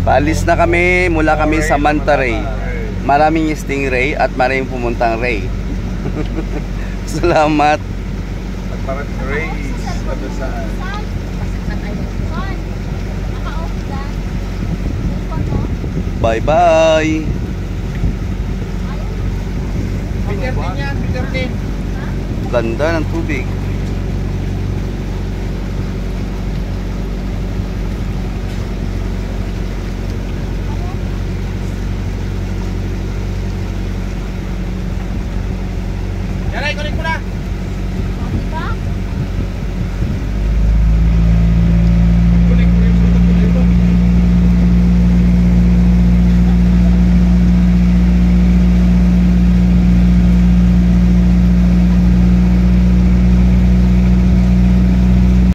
Paalis na kami mula kami sa Manta Ray. Maraming stingray at maraming pumuntang Ray. Salamat. At parang race. Ano saan? Bye-bye. Peter din yan, Peter din. Ganda ng tubig.